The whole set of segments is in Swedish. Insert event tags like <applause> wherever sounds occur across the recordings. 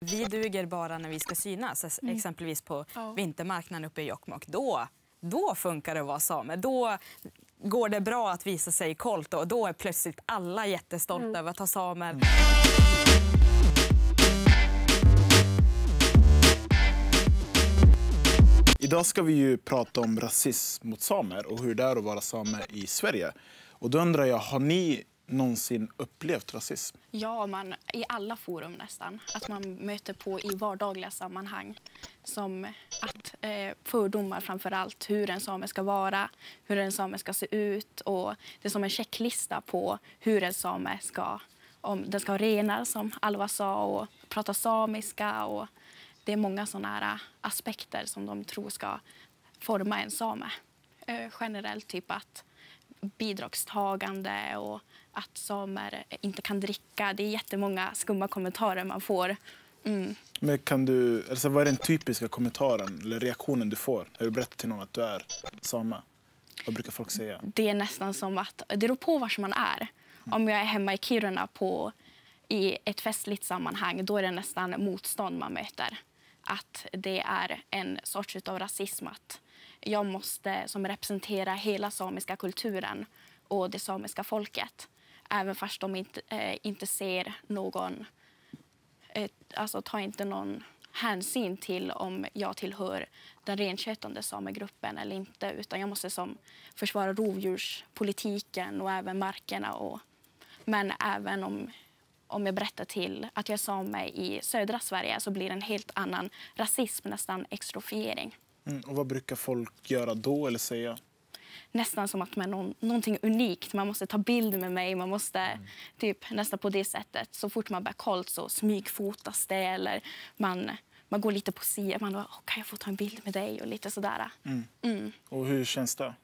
Vi duger bara när vi ska synas, mm. exempelvis på ja. vintermarknaden uppe i Jokkmokk. Då, då funkar det att vara same. Då går det bra att visa sig i kolt och då är plötsligt alla jättestolta mm. över att ha samer. Mm. Idag ska vi ju prata om rasism mot samer och hur det är att vara same i Sverige. Och då undrar jag, har ni någonsin upplevt rasism? Ja, man, i alla forum nästan. Att man möter på i vardagliga sammanhang. Som att eh, fördomar framför allt, hur en same ska vara, hur en same ska se ut. Och det är som en checklista på hur en same ska, om den ska ha renar som Alva sa och prata samiska. Och det är många sådana här aspekter som de tror ska forma en same. Eh, generellt typ att bidragstagande och att samer inte kan dricka. Det är jättemånga skumma kommentarer man får. Mm. Men kan du, alltså vad är den typiska kommentaren eller reaktionen du får när du berättar till någon att du är same? Vad brukar folk säga? Det är nästan som att, det beror på var man är. Mm. Om jag är hemma i Kiruna på, i ett festligt sammanhang, då är det nästan motstånd man möter. Att det är en sorts av rasism att jag måste som representera hela samiska kulturen och det samiska folket även fast de inte, eh, inte ser någon... Eh, alltså tar inte någon hänsyn till om jag tillhör den renkötande samegruppen eller inte. Utan jag måste som försvara rovdjurspolitiken och även markerna. Och, men även om, om jag berättar till att jag är same i södra Sverige så blir det en helt annan rasism, nästan extrofiering. Mm, och vad brukar folk göra då eller säga? nästan som att man någon, någonting unikt. Man måste ta bild med mig, man måste mm. typ nästan på det sättet. Så fort man bär kolt så smygfotas det eller man, man går lite på sidan. Man bara, oh, kan jag få ta en bild med dig? Och lite sådär. Mm. Mm. Och hur känns det?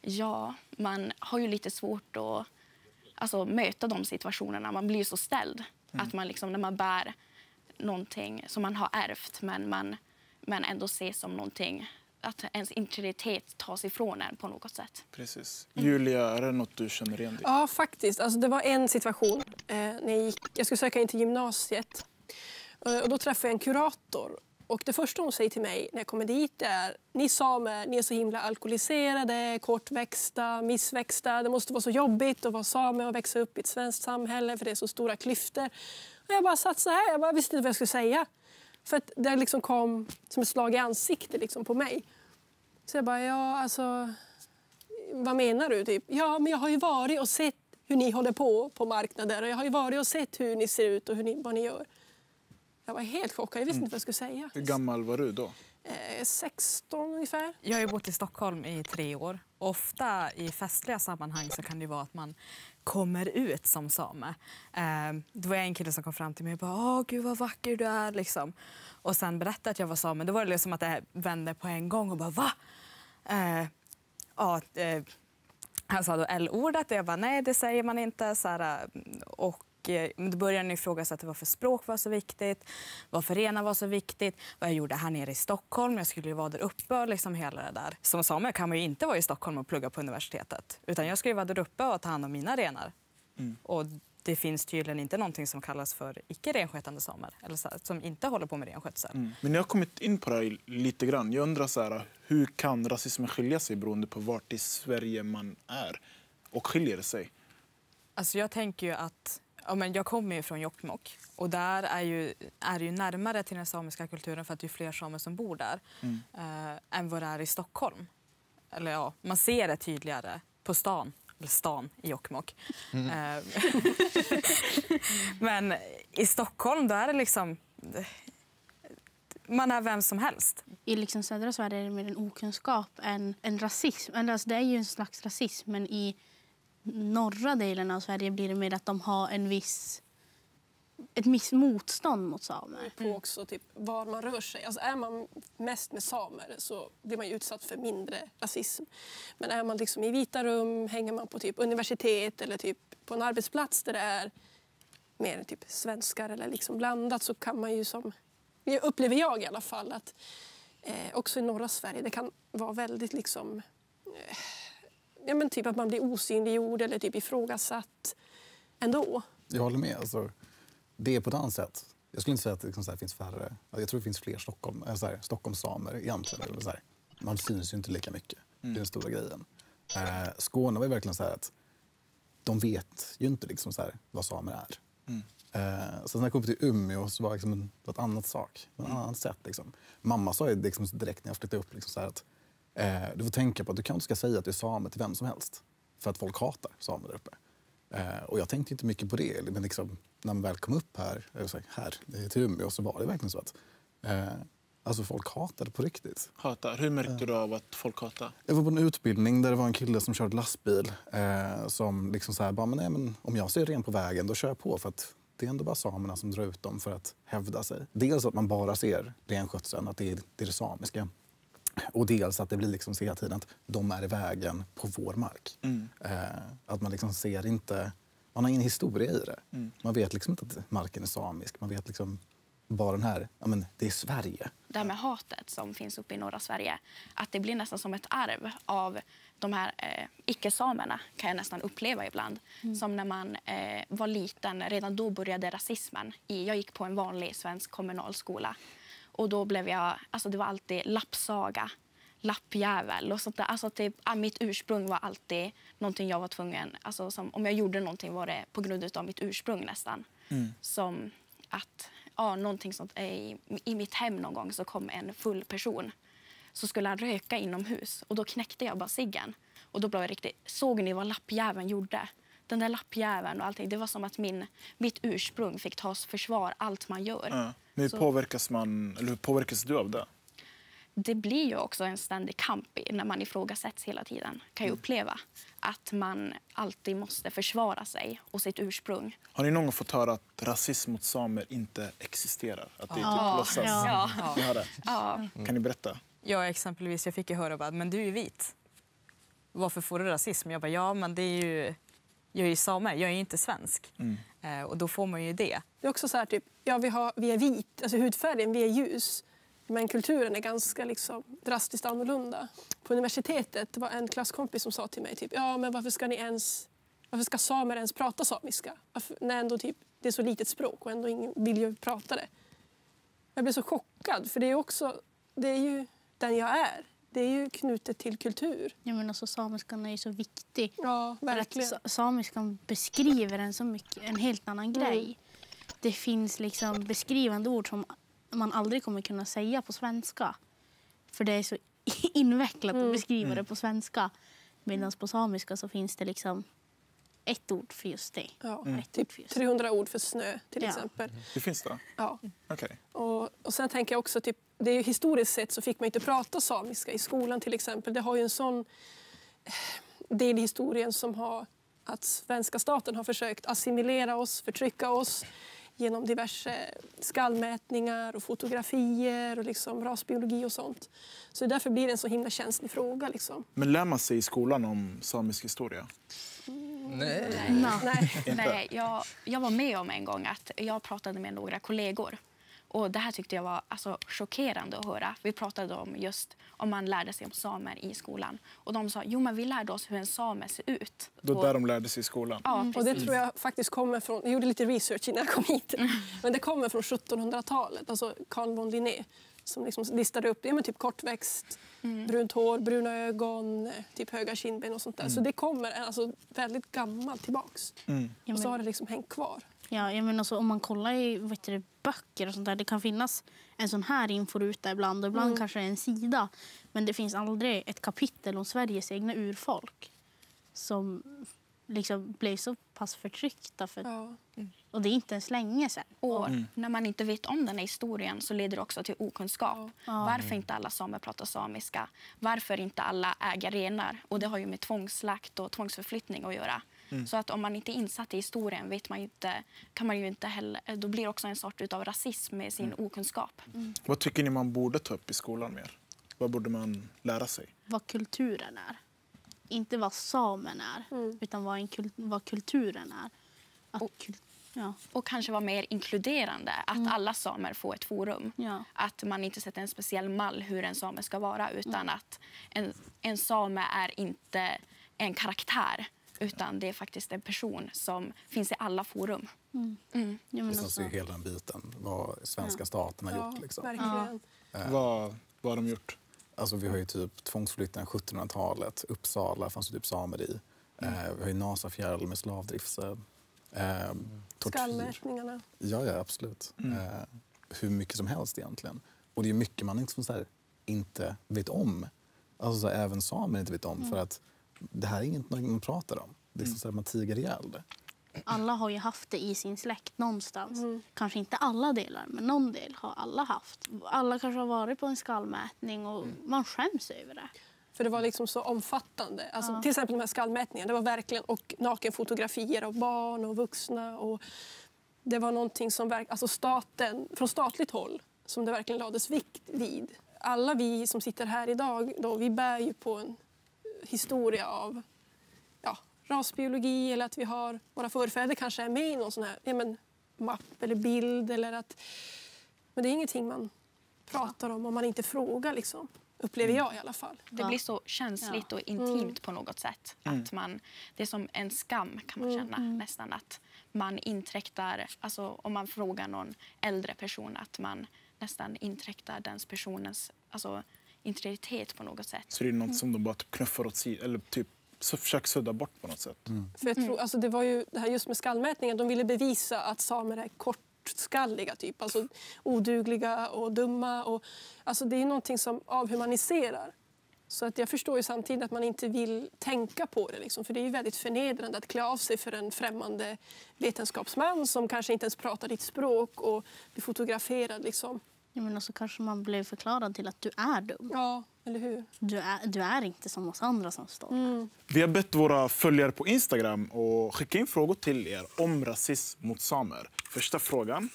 Ja, man har ju lite svårt att alltså, möta de situationerna. Man blir så ställd. Mm. Att man liksom, när man bär någonting som man har ärvt men man, man ändå ses som någonting att ens integritet tas ifrån en på något sätt. Precis. Julia, är det något du känner igen dig Ja, faktiskt. Alltså, det var en situation eh, när jag, gick, jag skulle söka in till gymnasiet. Eh, och då träffade jag en kurator. Och det första hon säger till mig när jag kommer dit är ni samer, ni är så himla alkoholiserade, kortväxta, missväxta. Det måste vara så jobbigt att vara same och växa upp i ett svenskt samhälle för det är så stora klyftor. Och jag bara satt så här, jag bara visste inte vad jag skulle säga. För att det liksom kom som ett slag i ansiktet liksom på mig. Så jag bara, ja alltså, vad menar du? Typ? Ja, men jag har ju varit och sett hur ni håller på på marknader och jag har ju varit och sett hur ni ser ut och hur ni, vad ni gör. Jag var helt chockad, jag visste mm. inte vad jag skulle säga. Hur gammal var du då? Eh, 16 ungefär. Jag har bott i Stockholm i tre år. Ofta i festliga sammanhang så kan det vara att man kommer ut som same. Eh, det var en kille som kom fram till mig och bara Åh, gud vad vacker du är. Liksom. Och sen berättade att jag var same. Då var det liksom att det vände på en gång och bara va? Eh, ja, eh, han sa då L-ordet och jag bara nej det säger man inte. Så här, eh, och då började han ifrågasätta varför språk var så viktigt, varför rena var så viktigt, vad jag gjorde här nere i Stockholm, jag skulle ju vara där uppe och liksom hela det där. Som same kan man ju inte vara i Stockholm och plugga på universitetet, utan jag skulle vara där uppe och ta hand om mina renar. Mm. Och det finns tydligen inte någonting som kallas för icke renskötande samer, eller så, som inte håller på med renskötsel. Mm. Men jag har kommit in på det här lite grann. Jag undrar så här, hur kan rasismen skilja sig beroende på vart i Sverige man är? Och skiljer det sig? Alltså jag tänker ju att Ja, men jag kommer ju från Jokkmokk och där är, ju, är det ju närmare till den samiska kulturen för att det är fler samer som bor där mm. eh, än vad det är i Stockholm. Eller ja, man ser det tydligare på stan, eller stan i Jokkmokk. Mm. Eh, <laughs> men i Stockholm då är det liksom... Man är vem som helst. I liksom södra Sverige är det mer en okunskap än en rasism. Alltså det är ju en slags rasism, men i norra delen av Sverige blir det mer att de har en viss ett viss motstånd mot samer. På också typ var man rör sig. Alltså är man mest med samer så blir man utsatt för mindre rasism. Men är man liksom i vita rum, hänger man på typ universitet eller typ på en arbetsplats där det är mer typ svenskar eller liksom blandat så kan man ju som, upplever jag i alla fall, att eh, också i norra Sverige det kan vara väldigt liksom eh, ja, men typ att man blir osynliggjord eller typ ifrågasatt ändå. Jag håller med. Alltså, det är på ett annat sätt. Jag skulle inte säga att det liksom så här finns färre. Jag tror det finns fler Stockholm, äh, så här, Stockholmssamer egentligen. Eller så här. Man syns ju inte lika mycket. Det är den stora grejen. Eh, Skåne var ju verkligen så här att de vet ju inte liksom så här vad samer är. Eh, så när jag kom till Umeå så var det liksom en, ett annat sak. Ett annat sätt. Liksom. Mamma sa ju liksom direkt när jag flyttade upp liksom så här att eh, du får tänka på att du kanske ska säga att du är same till vem som helst. För att folk hatar samer där uppe. Eh, och jag tänkte inte mycket på det. Men liksom, när man väl kom upp här, eller så här, till Umeå så var det verkligen så att eh, alltså folk hatade på riktigt. Hatar. Hur märkte du av att folk hatar? Jag var på en utbildning där det var en kille som körde lastbil. Eh, som liksom så här, bara, men nej, men om jag ser ren på vägen, då kör jag på. För att det är ändå bara samerna som drar ut dem för att hävda sig. Dels att man bara ser renskötseln, att det är det, är det samiska. Och dels att det blir liksom så hela tiden att de är i vägen på vår mark. Eh, att man liksom ser inte... Man har ingen historia i det. Man vet liksom inte att marken är samisk. Man vet liksom bara den här... Ja, men det är Sverige. det här med hatet som finns uppe i norra Sverige, att det blir nästan som ett arv av de här eh, icke-samerna kan jag nästan uppleva ibland. Som när man eh, var liten, redan då började rasismen. I, jag gick på en vanlig svensk kommunalskola och då blev jag, alltså det var alltid lappsaga, lappjävel och sånt där. Alltså typ, mitt ursprung var alltid någonting jag var tvungen, alltså som, om jag gjorde någonting var det på grund av mitt ursprung nästan. Som att ja, någonting sånt. I, I mitt hem någon gång så kom en full person. Så skulle han röka inomhus och då knäckte jag bara ciggen. Och då blev jag riktigt, såg ni vad lappjäveln gjorde? Den där lappjäveln och allting. Det var som att min, mitt ursprung fick tas försvar, allt man gör. Ja. Men hur Så- påverkas, man, eller hur påverkas du av det? Det blir ju också en ständig kamp när man ifrågasätts hela tiden. Kan jag uppleva. Att man alltid måste försvara sig och sitt ursprung. Har ni någon gång fått höra att rasism mot samer inte existerar? Att det är typ låtsas? ja. Ja. Ni har det? Ja. Kan ni berätta? Jag exempelvis, jag fick ju höra men du är ju vit. Varför får du rasism? Jag bara, ja men det är ju, jag är ju same, jag är inte svensk. Eh, och då får man ju det. Det är också så här, typ, ja, vi, har, vi är vit, alltså hudfärgen, vi är ljus. Men kulturen är ganska liksom, drastiskt annorlunda. På universitetet det var en klasskompis som sa till mig typ, ja men varför ska ni ens varför ska samer ens prata samiska? Varför, när ändå typ, det är så litet språk och ändå ingen vill ju prata det. Jag blev så chockad för det är också, det är ju den jag är. Det är ju knutet till kultur. Jag menar, så samiskan är ju så viktig. Ja, För att verkligen. sa- samiskan beskriver en så mycket, en helt annan grej. Det finns liksom beskrivande ord som man aldrig kommer kunna säga på svenska. För det är så <laughs> invecklat att beskriva det på svenska. Medan på samiska så finns det liksom ett ord för just det. Ja, Ett typ ord för just det. 300 ord för snö till Ja. exempel. Det finns det? Ja. Okej. Och, och sen tänker jag också, typ, det är ju historiskt sett så fick man inte prata samiska i skolan till exempel. Det har ju en sån eh, del i historien som har att svenska staten har försökt assimilera oss, förtrycka oss genom diverse skallmätningar och fotografier och liksom rasbiologi och sånt. Så därför blir det en så himla känslig fråga. Liksom. Men lär man sig i skolan om samisk historia? Nej. Nej. Nej, jag, jag var med om en gång att jag pratade med några kollegor. Och Det här tyckte jag var alltså, chockerande att höra. Vi pratade om just om man lärde sig om samer i skolan. Och De sa jo men vi lärde oss hur en same ser ut. Då och, där de lärde sig i skolan? ja, Och det tror jag faktiskt kommer från, jag gjorde lite research innan jag kom hit, men det kommer från 1700-talet, alltså Carl von Linné som liksom listade upp det, men typ kortväxt, brunt hår, bruna ögon, eh, typ höga kindben och sånt där. Så det kommer alltså väldigt gammalt tillbaks. Ja, Och så har det liksom hängt kvar. ja, jag menar så, om man kollar i vet du, böcker och sånt där, det kan finnas en sån här inforuta ibland och ibland kanske en sida. Men det finns aldrig ett kapitel om Sveriges egna urfolk som liksom blev så pass förtryckta. För, Ja. Och det är inte ens länge sedan. Och när man inte vet om den här historien så leder det också till okunskap. Varför inte alla samer pratar samiska? Varför inte alla äger renar? Och det har ju med tvångsslakt och tvångsförflyttning att göra. Så att om man inte är insatt i historien vet man ju inte, kan man ju inte heller, då blir det också en sort av rasism med sin okunskap. Vad tycker ni man borde ta upp i skolan mer? Vad borde man lära sig? Vad kulturen är. Inte vad samen är, utan vad, en kul, vad kulturen är. Att kul, ja. Och kanske vara mer inkluderande, att alla samer får ett forum. Ja. Att man inte sätter en speciell mall hur en same ska vara utan att en, en same är inte en karaktär Utan det är faktiskt en person som finns i alla forum. Ja, men Det alltså, syns ju hela den biten, vad svenska staten har Ja, gjort. Liksom. verkligen. Vad, vad har de gjort? Alltså, vi har ju typ tvångsflytten 1700-talet. Uppsala fanns det typ samer i. Mm. Eh, vi har ju Nasafjäll med slavdrifter. Eh. Skallmätningarna. Ja, ja absolut. Mm. Eh, hur mycket som helst egentligen. Och det är mycket man liksom så här, inte vet om. Alltså så här, även samer inte vet om. För att det här är inget man pratar om. Det är Mm. så att man tiger ihjäl det. Alla har ju haft det i sin släkt någonstans. Mm. Kanske inte alla delar, men någon del har alla haft. Alla kanske har varit på en skallmätning och man skäms över det. För det var liksom så omfattande. Alltså, Ja. Till exempel de här skallmätningarna. Det var verkligen, och nakenfotografier av barn och vuxna. Och det var någonting som verk, alltså staten, från statligt håll som det verkligen lades vikt vid. Alla vi som sitter här idag då, vi bär ju på en historia av rasbiologi eller att vi har, våra förfäder kanske är med i någon sån här ja, men, mapp eller bild. Eller att, men det är ingenting man pratar om om man inte frågar. Liksom. Upplever jag i alla fall. Det blir så känsligt Ja. och intimt på något sätt. Att man, det är som en skam kan man känna nästan. Att man inträktar, alltså om man frågar någon äldre person att man nästan inträktar den personens alltså, integritet på något sätt. Så det är något som de bara typ knuffar åt sidan eller typ så försöker sudda bort på något sätt. För jag tror, alltså det var ju det här just med skallmätningen. De ville bevisa att samer är kortskalliga, typ. Alltså odugliga och dumma. Och, alltså det är någonting som avhumaniserar. Så att jag förstår ju samtidigt att man inte vill tänka på det. Liksom. För det är ju väldigt förnedrande att klä av sig för en främmande vetenskapsman som kanske inte ens pratar ditt språk och blir fotograferad. Liksom. Jag menar, så kanske man blev förklarad till att du är dum. Ja, eller hur? Du är, du är inte som oss andra som står Mm. Vi har bett våra följare på Instagram att skicka in frågor till er om rasism mot samer. Första frågan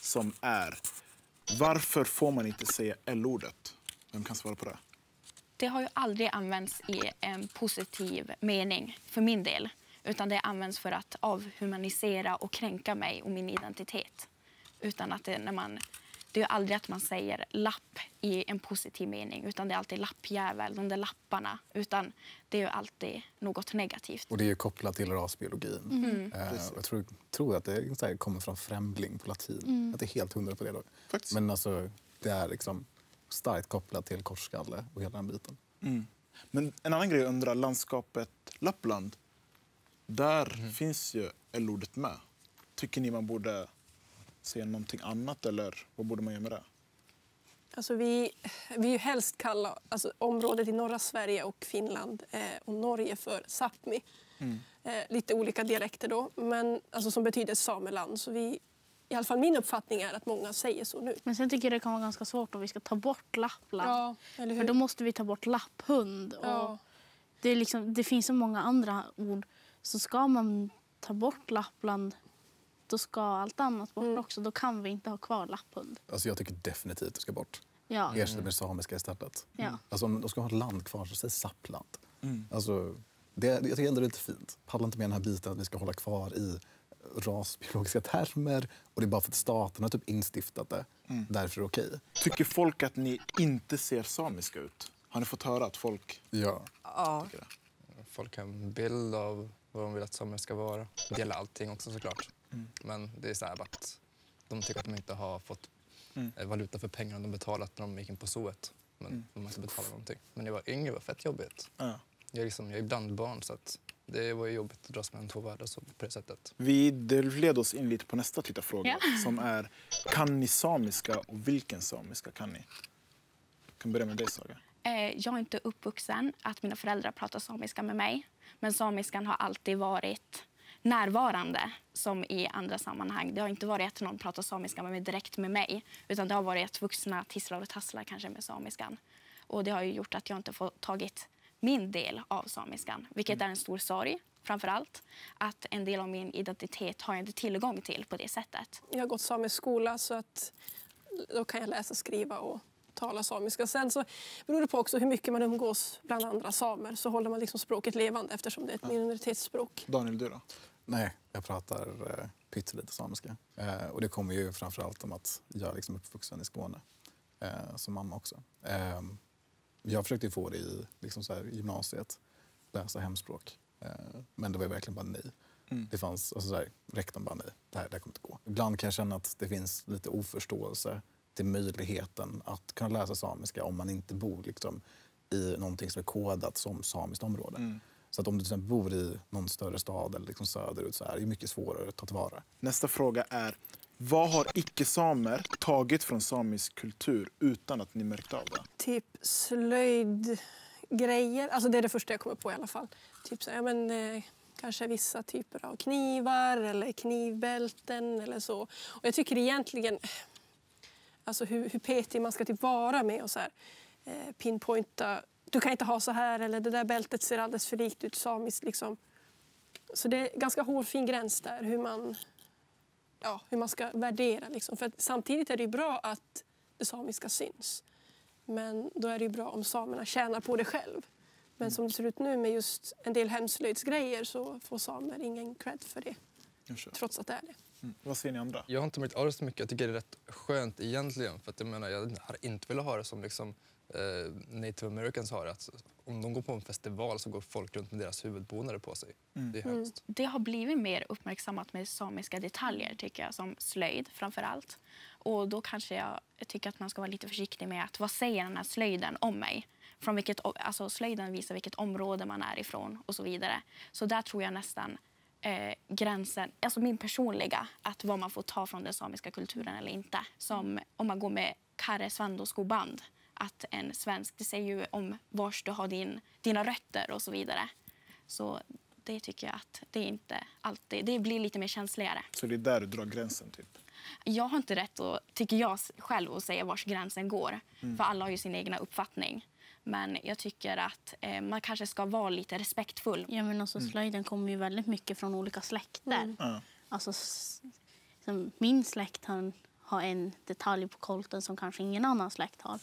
som är varför får man inte säga L-ordet? Vem kan svara på det? Det har ju aldrig använts i en positiv mening för min del. Utan det används för att avhumanisera och kränka mig och min identitet. Utan att det, när man, det är aldrig att man säger lapp i en positiv mening. Utan det är alltid lappjävel, de där lapparna. Utan det är ju alltid något negativt. Och det är ju kopplat till rasbiologin. Eh, jag tror, tror att det här, kommer från främling på latin. Att det är helt hundra på det. Då. Faktiskt. Men alltså, det är liksom starkt kopplat till korsskalle och hela den biten. Men en annan grej jag undrar, landskapet Lappland. Där finns ju L-ordet med. Tycker ni man borde säga någonting annat eller vad borde man göra med det? Alltså vi vi ju helst kalla alltså området i norra Sverige och Finland eh, och Norge för Sápmi. Eh, lite olika dialekter då, men alltså som betyder sameland. Så vi, I alla fall min uppfattning är att många säger så nu. Men sen tycker jag det kan vara ganska svårt om vi ska ta bort Lappland. Ja, eller hur? För då måste vi ta bort lapphund. Och ja. det, är liksom, det finns så många andra ord. Så ska man ta bort Lappland, då ska allt annat bort också. Då kan vi inte ha kvar lapphund. Alltså, jag tycker definitivt det ska bort. Ja. Ersätta med samiska istället. Ja. Alltså, om de ska ha ett land kvar, så säg Sappland. Alltså, det, jag tycker ändå det är lite fint. Pallar inte med den här biten att vi ska hålla kvar i rasbiologiska termer. Och det är bara för att staten har typ instiftat det. Därför är det okej. Tycker folk att ni inte ser samiska ut? Har ni fått höra att folk Ja. Ja. tycker det? Folk har en bild av vad de vill att samer ska vara. Det gäller allting också såklart. Men det är så här att de tycker att de inte har fått eh, valuta för pengarna de betalat när de gick in på zooet. Men de har inte betalat någonting. Men jag var yngre var det fett jobbigt. Ja. Jag är, liksom, jag är blandbarn så att det var ju jobbigt att dras mellan två världar så på det sättet. Vi det leder oss in lite på nästa tittarfråga Ja. som är kan ni samiska och vilken samiska kan ni? Jag kan börja med dig Saga. Eh, jag är inte uppvuxen att mina föräldrar pratar samiska med mig. Men samiskan har alltid varit närvarande som i andra sammanhang. Det har inte varit att någon pratar samiska med mig direkt med mig. Utan det har varit att vuxna tisslar och tasslar kanske med samiskan. Och det har ju gjort att jag inte fått tagit min del av samiskan. Vilket är en stor sorg framför allt. Att en del av min identitet har jag inte tillgång till på det sättet. Jag har gått samisk skola så att då kan jag läsa, skriva och tala samiska. Sen så beror det på också hur mycket man umgås bland andra samer så håller man liksom språket levande eftersom det är ett minoritetsspråk. Daniel, du då? Nej, jag pratar eh, pyttelite samiska. Eh, och det kommer ju framförallt om att jag är liksom uppvuxen i Skåne. Eh, som mamma också. Eh, jag försökte få det i liksom så här, gymnasiet. Läsa hemspråk. Eh, men det var verkligen bara nej. Det fanns, alltså så här, rektorn bara nej, det här, det här kommer inte gå. Ibland kan jag känna att det finns lite oförståelse till möjligheten att kunna läsa samiska om man inte bor liksom, i någonting som är kodat som samiskt område. Så att om du till exempel bor i någon större stad eller liksom söderut så är det mycket svårare att ta tillvara. Nästa fråga är vad har icke-samer tagit från samisk kultur utan att ni märkt av det? Typ slöjdgrejer. Alltså det är det första jag kommer på i alla fall. Typ så, ja, men, eh, kanske vissa typer av knivar eller knivbälten eller så. Och jag tycker egentligen alltså hur, hur petig man ska typ vara med och så här, eh, pinpointa. Du kan inte ha så här eller det där bältet ser alldeles för likt ut samiskt. Liksom. Så det är ganska hårfin gräns där hur man, ja, hur man ska värdera. Liksom. För samtidigt är det ju bra att det samiska syns. Men då är det ju bra om samerna tjänar på det själv. Men som det ser ut nu med just en del hemslöjdsgrejer så får samer ingen cred för det. Trots att det är det. Mm. Vad säger ni andra? Jag har inte märkt av det så mycket. Jag tycker det är rätt skönt egentligen. För att jag menar, jag hade inte velat ha det som liksom, native americans har. Att om de går på en festival så går folk runt med deras huvudbonader på sig. Det är hemskt. Det har blivit mer uppmärksammat med samiska detaljer, tycker jag, som slöjd framför allt. Och då kanske jag tycker att man ska vara lite försiktig med att vad säger den här slöjden om mig? Från vilket, alltså slöjden visar vilket område man är ifrån och så vidare. Så där tror jag nästan eh, gränsen, alltså min personliga, att vad man får ta från den samiska kulturen eller inte. Som om man går med Kare Svandoskoband, att en svensk, det säger ju om vars du har din, dina rötter och så vidare. Så det tycker jag att det är inte alltid, det blir lite mer känsligare. Så det är där du drar gränsen? typ? Jag har inte rätt, att, tycker jag själv, att säga var gränsen går. För alla har ju sin egna uppfattning. Men jag tycker att eh, man kanske ska vara lite respektfull. Ja, men alltså, slöjden kommer ju väldigt mycket från olika släkter. Alltså, s- som min släkt har, har en detalj på kolten som kanske ingen annan släkt har.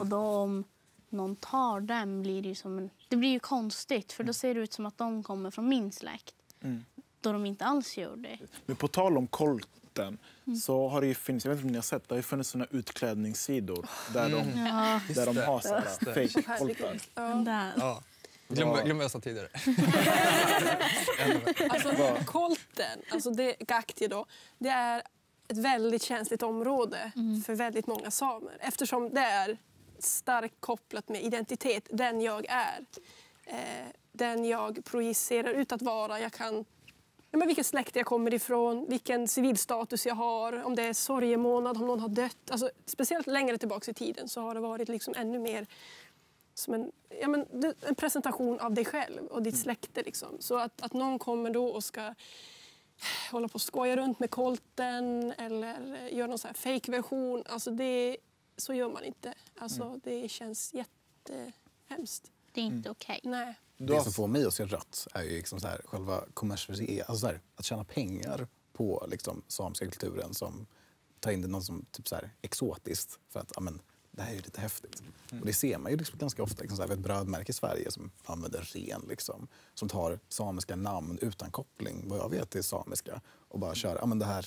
Och då om någon tar den blir det ju som en... Det blir ju konstigt för då ser det ut som att de kommer från min släkt. Då de inte alls gör det. Men på tal om kolten så har det ju funnits, jag vet inte om ni har sett, det har ju funnits såna utklädningssidor där de, där de har så här fake koltar. Men där, Ja. Glöm, glöm vad jag sa tidigare. <laughs> Alltså, kolten, alltså det, Gakti då, det är ett väldigt känsligt område för väldigt många samer eftersom det är starkt kopplat med identitet, den jag är. Eh, den jag projicerar ut att vara. Jag kan, ja, men vilken släkt jag kommer ifrån, vilken civilstatus jag har, om det är sorgemånad, om någon har dött. Alltså, speciellt längre tillbaka i tiden så har det varit liksom ännu mer som en, ja, men, en presentation av dig själv och ditt släkte. Liksom. Så att, att någon kommer då och ska hålla på och skoja runt med kolten eller göra någon så här fake-version. Alltså det, så gör man inte. Alltså Det känns jättehemskt. det är inte okej. Nej. Du Det som får mig att se rött är ju liksom så här, själva kommersialiseringen, alltså här, att tjäna pengar på liksom, samiska kulturen som tar in det något som typ så här, exotiskt för att ja, men, det här är ju lite häftigt. Och det ser man ju liksom ganska ofta. Liksom så här, vi har ett brödmärke i Sverige som använder ren, liksom, som tar samiska namn utan koppling, vad jag vet, till samiska och bara kör, ja men det här,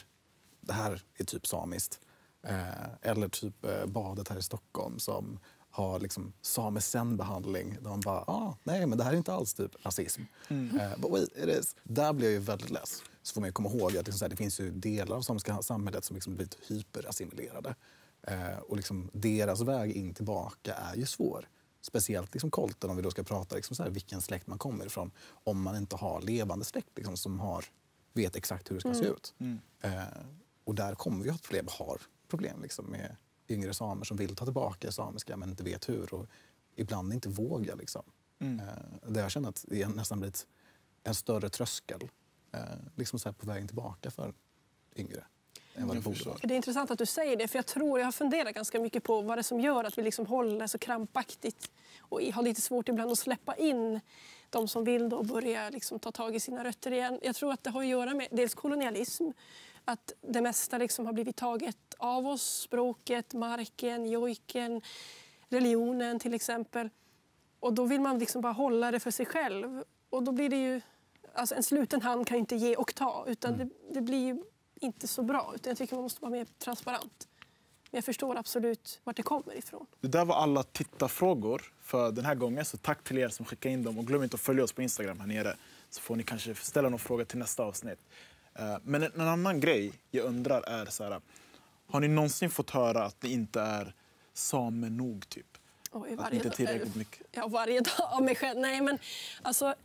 det här är typ samiskt. Eh, eller typ eh, badet här i Stockholm som har liksom samesen-behandling. Där man bara, ah, nej men det här är inte alls typ rasism. Eh, but wait, it is. Där blir jag ju väldigt less. Så får man ju komma ihåg att liksom här, det finns ju delar av samiska samhället som liksom blivit hyperassimilerade. Eh, och liksom deras väg in tillbaka är ju svår. Speciellt liksom kolten om vi då ska prata liksom så här, vilken släkt man kommer ifrån. Om man inte har levande släkt liksom, som har, vet exakt hur det ska se ut. Eh, och där kommer vi att ha problem, har problem liksom, med yngre samer som vill ta tillbaka samiska men inte vet hur och ibland inte vågar. Liksom. Eh, där jag känner att det nästan blivit en större tröskel eh, liksom så här på vägen tillbaka för yngre vara. Det är intressant att du säger det, för jag tror jag har funderat ganska mycket på vad det är som gör att vi liksom håller så krampaktigt och har lite svårt ibland att släppa in de som vill då börja liksom ta tag i sina rötter igen. Jag tror att det har att göra med dels kolonialism, att det mesta liksom har blivit taget av oss, språket, marken, jojken, religionen till exempel. Och då vill man liksom bara hålla det för sig själv. Och då blir det ju, alltså en sluten hand kan ju inte ge och ta utan det, det blir inte så bra. Utan jag tycker man måste vara mer transparent. Men jag förstår absolut vart det kommer ifrån. det där var alla tittarfrågor för den här gången. Så tack till er som skickade in dem. Och glöm inte att följa oss på Instagram här nere. så får ni kanske ställa någon fråga till nästa avsnitt. Eh, Men en, annan grej jag undrar är så här, har ni någonsin fått höra att ni inte är same nog typ? Oj, Att varje ni inte tillräckligt mycket? Ja, varje dag av mig själv. Nej, men alltså,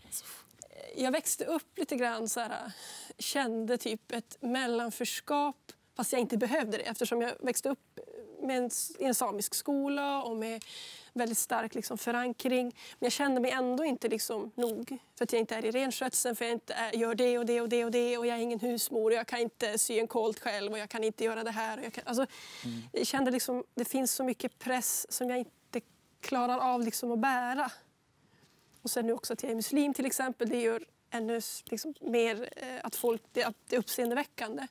jag växte upp lite grann så här, kände typ ett mellanförskap fast jag inte behövde det eftersom jag växte upp med en, i en samisk skola och med väldigt stark liksom, förankring. Men jag kände mig ändå inte liksom, nog för att jag inte är i renskötseln, för jag inte är, gör det och det och det och det och jag är ingen husmor och jag kan inte sy en kolt själv och jag kan inte göra det här. Och jag, kan, alltså, jag kände liksom det finns så mycket press som jag inte klarar av liksom, att bära. Och sen nu också att jag är muslim till exempel, det gör ännu liksom, mer eh, att, folk, det, att det är uppseendeväckande.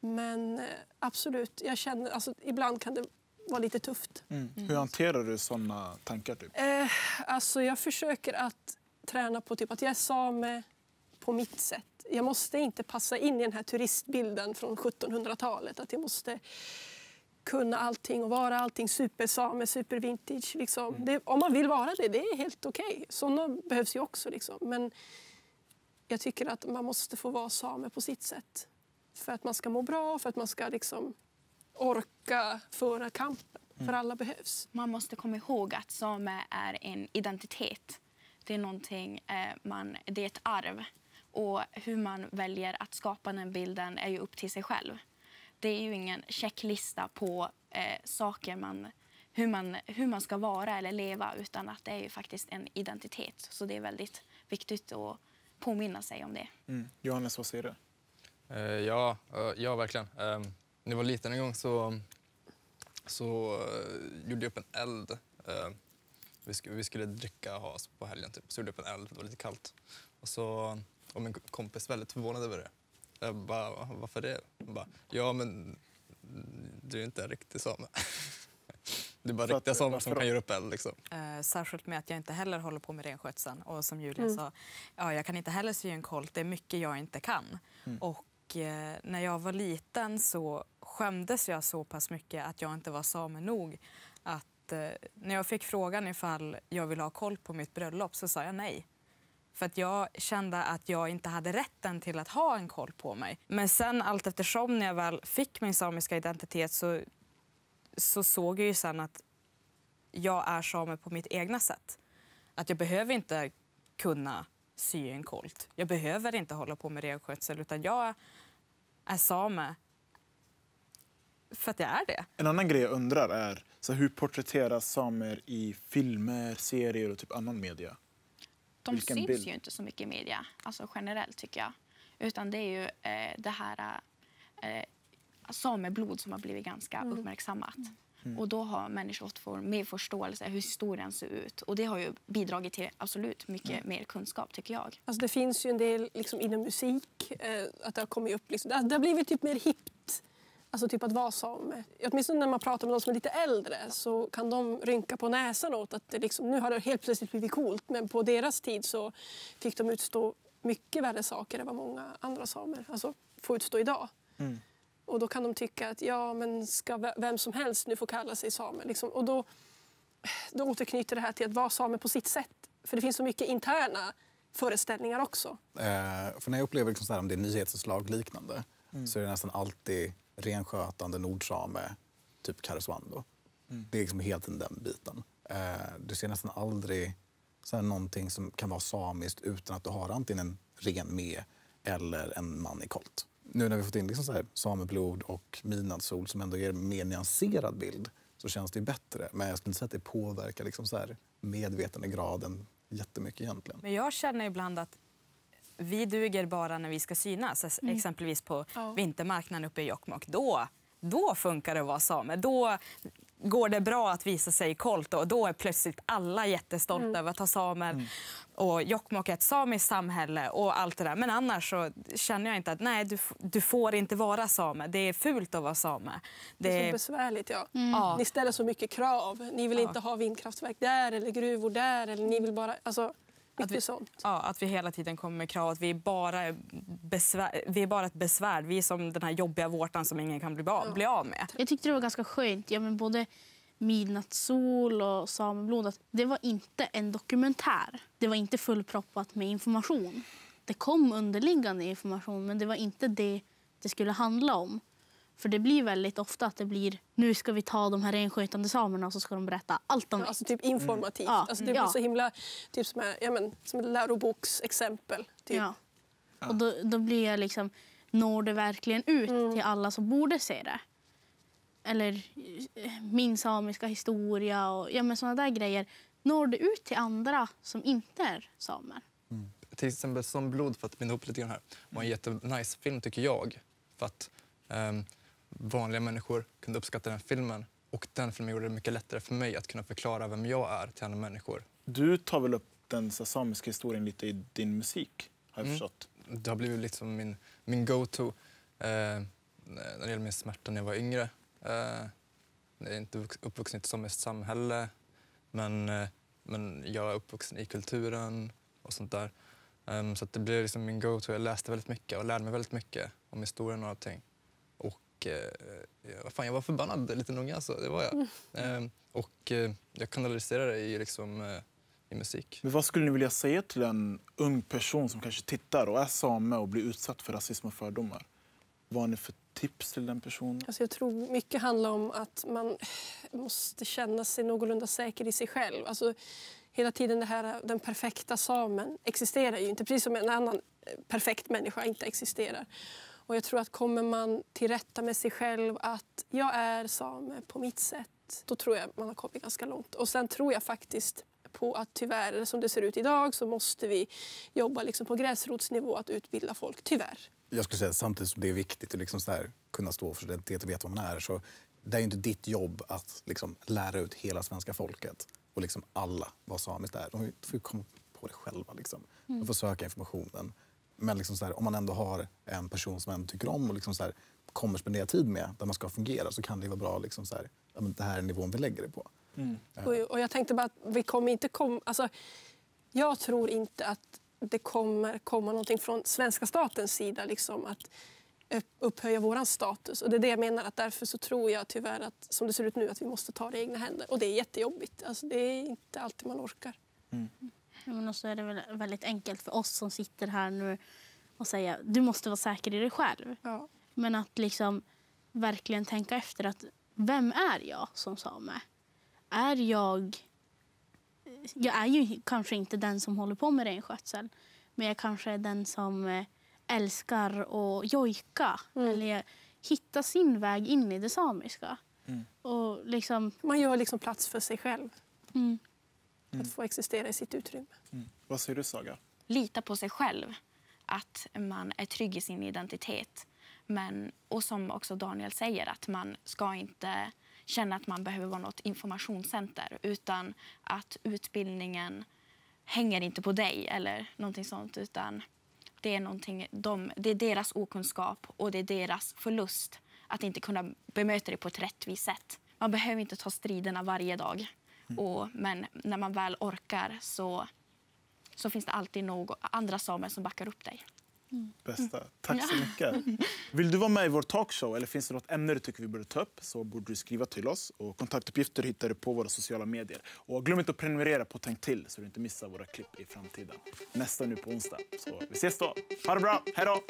Men eh, absolut, jag känner, alltså, ibland kan det vara lite tufft. Mm. Hur hanterar du såna tankar? Typ? Eh, alltså jag försöker att träna på typ att jag är same på mitt sätt. Jag måste inte passa in i den här turistbilden från 1700-talet. Att jag måste kunna allting och vara allting supersame, supervintage. Liksom. Det, om man vill vara det, det är helt okej. Sådana behövs ju också. Liksom. Men jag tycker att man måste få vara same på sitt sätt. För att man ska må bra, för att man ska liksom orka föra kampen. För alla behövs. Man måste komma ihåg att same är en identitet. Det är någonting, eh, man, det är ett arv. Och hur man väljer att skapa den bilden är ju upp till sig själv. Det är ju ingen checklista på eh, saker man hur, man, hur man ska vara eller leva utan att det är ju faktiskt en identitet. Så det är väldigt viktigt att påminna sig om det. Mm. Johannes, vad säger du? Eh, ja, eh, ja, verkligen. Eh, när jag var liten en gång så, så eh, gjorde jag upp en eld. Eh, vi, skulle, vi skulle dricka och ha oss på helgen, typ. så gjorde jag upp en eld, det var lite kallt. Och så var min kompis väldigt förvånad över det. Jag bara, varför det? Han bara, ja men du är inte en riktig same. <laughs> Det är bara riktiga samer som kan göra upp eld. Liksom. Eh, särskilt med att jag inte heller håller på med renskötseln. Och som Julia Mm. sa, ja, jag kan inte heller sy en kolt. Det är mycket jag inte kan. Och eh, när jag var liten så skämdes jag så pass mycket att jag inte var same nog. Att eh, när jag fick frågan ifall jag ville ha koll på mitt bröllop så sa jag nej. För att jag kände att jag inte hade rätten till att ha en koll på mig. Men sen allt eftersom när jag väl fick min samiska identitet så, så såg jag ju sen att jag är same på mitt egna sätt. Att jag behöver inte kunna sy en kolt. Jag behöver inte hålla på med renskötsel utan jag är same för att jag är det. En annan grej jag undrar är så hur porträtteras samer i filmer, serier och typ annan media? De Vilken syns bild? ju inte så mycket i media, alltså generellt tycker jag. Utan det är ju eh, det här eh, sameblod som har blivit ganska uppmärksammat. Och då har människor fått mer förståelse hur historien ser ut. Och det har ju bidragit till absolut mycket mer kunskap tycker jag. Alltså det finns ju en del liksom, inom musik, eh, att det har kommit upp. Liksom, det, det har blivit typ mer hippt. Alltså typ att vara same. Åtminstone när man pratar med de som är lite äldre så kan de rynka på näsan åt att det liksom, nu har det helt plötsligt blivit coolt. Men på deras tid så fick de utstå mycket värre saker än vad många andra samer alltså, får utstå idag. Och då kan de tycka att ja, men ska ve- vem som helst nu få kalla sig same? Liksom. Och då, då återknyter det här till att vara same på sitt sätt. För det finns så mycket interna föreställningar också. Eh, för när jag upplever liksom så här, om det är nyhetsinslag liknande så är det nästan alltid renskötande nordsame, typ Karesuando. Det är liksom helt den biten. Eh, du ser nästan aldrig så här, någonting som kan vara samiskt utan att du har antingen en ren med eller en man i kolt. Nu när vi fått in liksom så här, sameblod och midnattssol som ändå ger en mer nyanserad bild så känns det bättre. Men jag skulle inte säga att det påverkar liksom så här, medvetandegraden jättemycket egentligen. Men jag känner ibland att vi duger bara när vi ska synas. Ex- Exempelvis på Ja. vintermarknaden uppe i Jokkmokk. Då, då funkar det att vara same. Då går det bra att visa sig kolt och då är plötsligt alla jättestolta över att ha samer. Och Jokkmokk är ett samiskt samhälle och allt det där. Men annars så känner jag inte att nej, du, du får inte vara same. Det är fult att vara same. Det är så Det, besvärligt. Ja. ja. Ni ställer så mycket krav. Ni vill Ja. inte ha vindkraftverk där eller gruvor där. Eller ni vill bara, alltså, mycket vi- sånt. Ja, att vi hela tiden kommer med krav att vi är bara, är besvär, vi är bara ett besvär. Vi är som den här jobbiga vårtan som ingen kan bli, ba, bli av med. Jag tyckte det var ganska skönt. Ja, men både Midnattssol och Sameblod. Att det var inte en dokumentär. Det var inte fullproppat med information. Det kom underliggande information, men det var inte det det skulle handla om. För det blir väldigt ofta att det blir nu ska vi ta de här renskötande samerna och så ska de berätta allt om Ja, det. Alltså typ informativt. Ja. Alltså det blir så himla typ som, är, ja, men, som ett läroboksexempel. Typ. Ja. Och då, då blir jag liksom, når det verkligen ut till alla som borde se det? Eller eh, min samiska historia och ja, men såna där grejer. Når det ut till andra som inte är samer? till exempel som blod, för att binda ihop lite grann här, var en jättenice film tycker jag. För att ehm, vanliga människor kunde uppskatta den filmen och den filmen gjorde det mycket lättare för mig att kunna förklara vem jag är till andra människor. Du tar väl upp den samiska historien lite i din musik, har jag Mm. förstått. Det har blivit liksom min, min go-to eh, när det gäller min smärta när jag var yngre. Eh, jag är inte vux- uppvuxen i ett samiskt samhälle men, eh, men jag är uppvuxen i kulturen och sånt där. Ehm, så det blev liksom min go-to. Jag läste väldigt mycket och lärde mig väldigt mycket om historien och allting. Och eh, ja, fan, jag var förbannad liten unge alltså, det var jag. Ehm, och eh, jag kanaliserade det i, liksom, eh, i musik. Men vad skulle ni vilja säga till en ung person som kanske tittar och är same och blir utsatt för rasism och fördomar? Vad har ni för tips till den personen? Alltså jag tror mycket handlar om att man måste känna sig någorlunda säker i sig själv. Alltså hela tiden det här, den perfekta samen existerar ju inte. Precis som en annan eh, perfekt människa inte existerar. Och jag tror att kommer man till rätta med sig själv att jag är same på mitt sätt, då tror jag man har kommit ganska långt. Och sen tror jag faktiskt på att tyvärr, som det ser ut idag, så måste vi jobba liksom på gräsrotsnivå att utbilda folk, tyvärr. Jag skulle säga samtidigt som det är viktigt att liksom så här, kunna stå för sin identitet och veta vad man är så det är ju inte ditt jobb att liksom lära ut hela svenska folket och liksom alla vad samiskt är. De får ju komma på det själva. Liksom. De får söka informationen. Men liksom så här, om man ändå har en person som man tycker om och liksom så här, kommer spendera tid med där man ska fungera så kan det vara bra liksom så här, ja, men det här är nivån vi lägger det på. Och, och jag tänkte bara att vi kommer inte komma... Alltså, jag tror inte att det kommer komma någonting från svenska statens sida liksom, att upp- upphöja vår status. Och det är det jag menar. att Därför så tror jag tyvärr att som det ser ut nu att vi måste ta det i egna händer. Och det är jättejobbigt. Alltså, det är inte alltid man orkar. Ja, Men också är det väl väldigt enkelt för oss som sitter här nu och säga du måste vara säker i dig själv. Ja. Men att liksom verkligen tänka efter att vem är jag som same? Är jag... Jag är ju kanske inte den som håller på med renskötsel. Men jag kanske är den som eh, älskar att jojka. Eller hitta sin väg in i det samiska. Och liksom... Man gör liksom plats för sig själv. Mm. Att få existera i sitt utrymme. Vad säger du, Saga? lita på sig själv. Att man är trygg i sin identitet. Men, och som också Daniel säger, att man ska inte känna att man behöver vara något informationscenter utan att utbildningen hänger inte på dig eller någonting sånt utan det är, någonting de, det är deras okunskap och det är deras förlust att inte kunna bemöta det på ett rättvist sätt. Man behöver inte ta striderna varje dag. Och, men när man väl orkar så så finns det alltid någon, andra samer som backar upp dig. Bästa. Tack så mycket. <laughs> Vill du vara med i vår talkshow eller finns det något ämne du tycker vi borde ta upp så borde du skriva till oss. Och kontaktuppgifter hittar du på våra sociala medier. Och glöm inte att prenumerera på Tänk till så du inte missar våra klipp i framtiden. Nästa nu på onsdag. Så vi ses då. Ha det bra. Hej då!